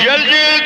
Geldi.